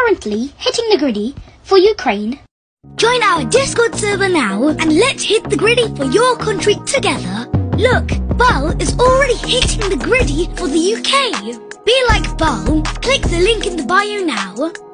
currently hitting the griddy for Ukraine. Join our Discord server now and let's hit the griddy for your country together. Look, Bal is already hitting the griddy for the UK. Be like Bal, click the link in the bio now